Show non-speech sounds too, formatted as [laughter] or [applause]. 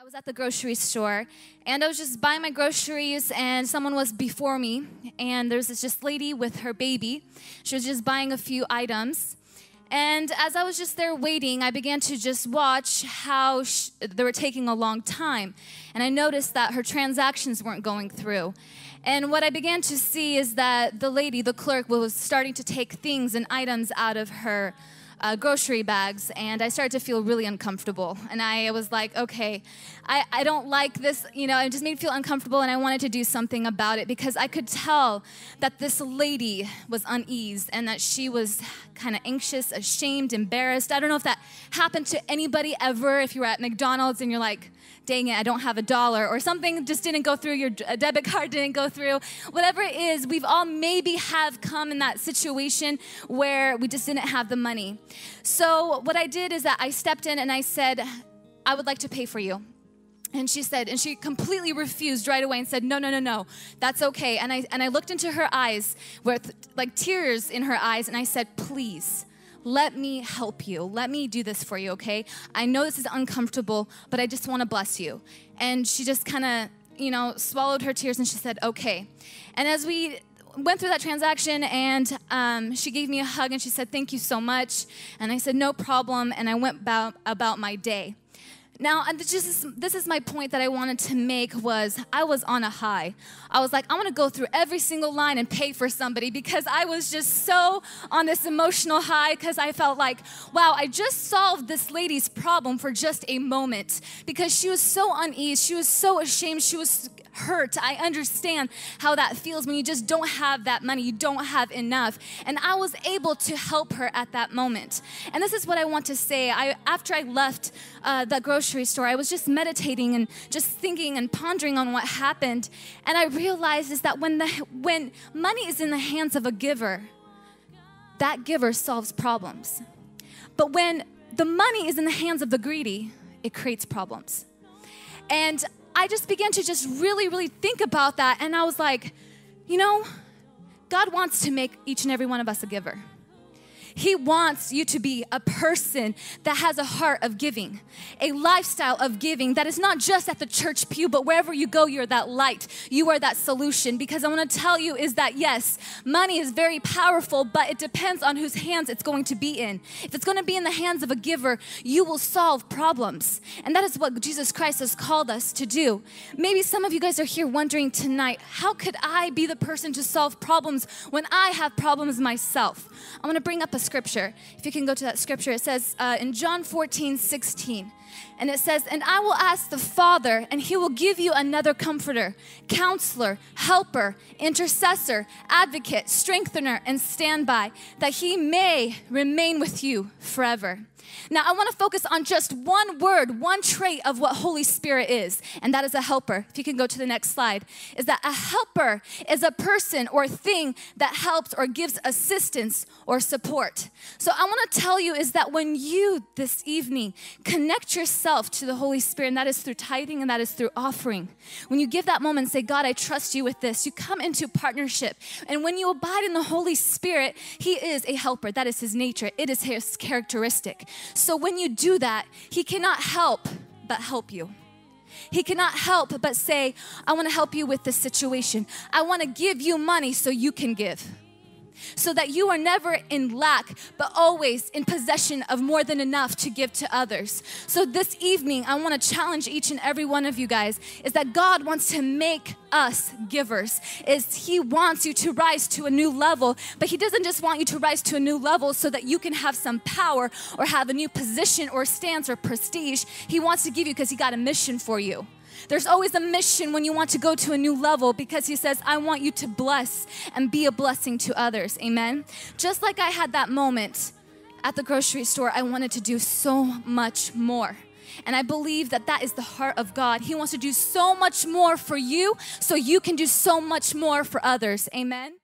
I was at the grocery store and I was just buying my groceries and someone was before me and there's this just lady with her baby. She was just buying a few items. And as I was just there waiting, I began to just watch how they were taking a long time. And I noticed that her transactions weren't going through. And what I began to see is that the lady, the clerk, was starting to take things and items out of her uh, grocery bags and I started to feel really uncomfortable. And I was like, okay, I, I don't like this, you know, it just made me feel uncomfortable and I wanted to do something about it because I could tell that this lady was uneased and that she was kind of anxious, ashamed, embarrassed. I don't know if that happened to anybody ever, if you were at McDonald's and you're like, dang it, I don't have a dollar, or something just didn't go through, your debit card [laughs] didn't go through. Whatever it is, we've all maybe have come in that situation where we just didn't have the money. So what I did is that I stepped in and I said, I would like to pay for you. And she said, and she completely refused right away and said, No, no, no, no, that's okay. And I and I looked into her eyes with like tears in her eyes, and I said, Please, let me help you. Let me do this for you, okay? I know this is uncomfortable, but I just want to bless you. And she just kind of, you know, swallowed her tears and she said, okay. And as we went through that transaction and um, she gave me a hug and she said thank you so much. And i said no problem. And i went about, about my day now, and this is, this is my point that I wanted to make was I was on a high. I was like, I want to go through every single line and pay for somebody because I was just so on this emotional high because I felt like, wow, I just solved this lady's problem for just a moment because she was so uneasy. She was so ashamed. She was hurt. I understand how that feels when you just don't have that money, you don't have enough. And I was able to help her at that moment. And this is what I want to say. I, after I left uh, the grocery store, I was just meditating and just thinking and pondering on what happened. And I realized is that when, the, when money is in the hands of a giver, that giver solves problems. But when the money is in the hands of the greedy, it creates problems. And I just began to just really, really think about that. And I was like, you know, God wants to make each and every one of us a giver. He wants you to be a person that has a heart of giving, a lifestyle of giving that is not just at the church pew, but wherever you go, you're that light. You are that solution. Because I want to tell you is that yes, money is very powerful, but it depends on whose hands it's going to be in. If it's going to be in the hands of a giver, you will solve problems. And that is what Jesus Christ has called us to do. Maybe some of you guys are here wondering tonight, how could I be the person to solve problems when I have problems myself? I want to bring up a scripture. If you can go to that scripture, it says uh, in John 14, 16, and it says, And I will ask the Father, and he will give you another comforter, counselor, helper, intercessor, advocate, strengthener, and standby, that he may remain with you forever. Now, I want to focus on just one word, one trait of what Holy Spirit is, and that is a helper. If you can go to the next slide, is that a helper is a person or thing that helps or gives assistance or support. So, I want to tell you is that when you this evening connect yourself to the Holy Spirit, and that is through tithing and that is through offering, when you give that moment and say, God, I trust you with this, you come into partnership. And when you abide in the Holy Spirit, He is a helper. That is His nature, it is His characteristic. So when you do that, He cannot help but help you. He cannot help but say, I want to help you with this situation. I want to give you money so you can give so that you are never in lack, but always in possession of more than enough to give to others. So this evening, I want to challenge each and every one of you guys is that God wants to make us givers. Is he wants you to rise to a new level, but he doesn't just want you to rise to a new level so that you can have some power or have a new position or stance or prestige. He wants to give you because he got a mission for you. There's always a mission when you want to go to a new level because He says, I want you to bless and be a blessing to others. Amen. Just like I had that moment at the grocery store, I wanted to do so much more. And I believe that that is the heart of God. He wants to do so much more for you so you can do so much more for others. Amen.